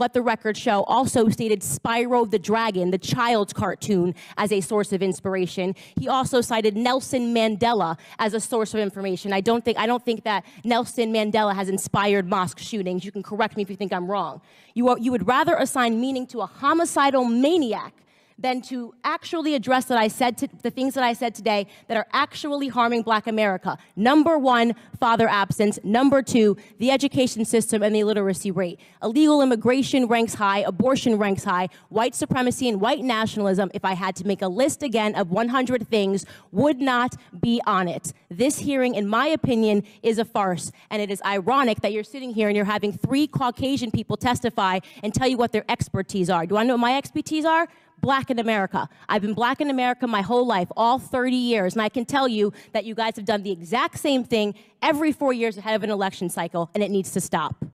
let the record show, also stated Spyro the Dragon, the child's cartoon, as a source of inspiration. He also cited Nelson Mandela as a source of information. I don't think, I don't think that Nelson Mandela has inspired mosque shootings. You can correct me if you think I'm wrong. You, are, you would rather assign meaning to a homicidal maniac than to actually address that I said to, the things that I said today that are actually harming black America. Number one, father absence. Number two, the education system and the illiteracy rate. Illegal immigration ranks high, abortion ranks high, white supremacy and white nationalism, if I had to make a list again of 100 things, would not be on it. This hearing, in my opinion, is a farce. And it is ironic that you're sitting here and you're having three Caucasian people testify and tell you what their expertise are. Do I know what my expertise are? Black in America. I've been black in America my whole life, all 30 years, and I can tell you that you guys have done the exact same thing every four years ahead of an election cycle, and it needs to stop.